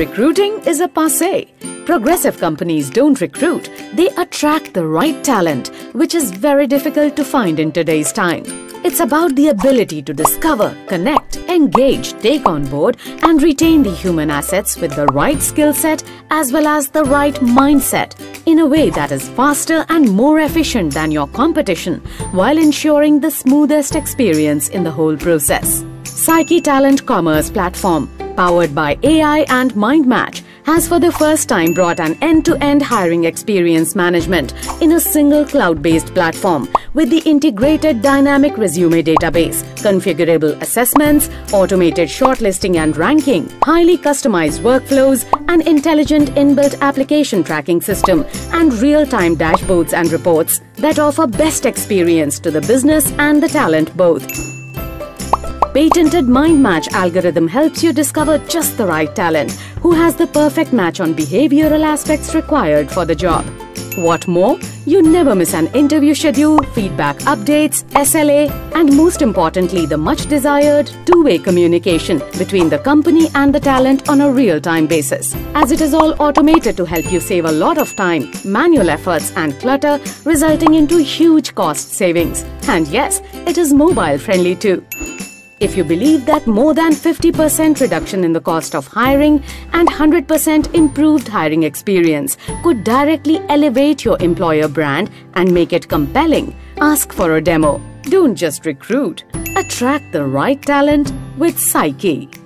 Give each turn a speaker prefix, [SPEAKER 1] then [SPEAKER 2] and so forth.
[SPEAKER 1] Recruiting is a passe. Progressive companies don't recruit, they attract the right talent, which is very difficult to find in today's time. It's about the ability to discover, connect, engage, take on board, and retain the human assets with the right skill set as well as the right mindset in a way that is faster and more efficient than your competition while ensuring the smoothest experience in the whole process. Psyche Talent Commerce Platform, powered by AI and MindMatch, has for the first time brought an end-to-end hiring experience management in a single cloud-based platform with the integrated dynamic resume database, configurable assessments, automated shortlisting and ranking, highly customized workflows, an intelligent inbuilt application tracking system, and real-time dashboards and reports that offer best experience to the business and the talent both. Patented Mind Match algorithm helps you discover just the right talent who has the perfect match on behavioral aspects required for the job. What more? You never miss an interview schedule, feedback updates, SLA, and most importantly, the much desired two way communication between the company and the talent on a real time basis. As it is all automated to help you save a lot of time, manual efforts, and clutter, resulting into huge cost savings. And yes, it is mobile friendly too. If you believe that more than 50% reduction in the cost of hiring and 100% improved hiring experience could directly elevate your employer brand and make it compelling, ask for a demo. Don't just recruit, attract the right talent with Psyche.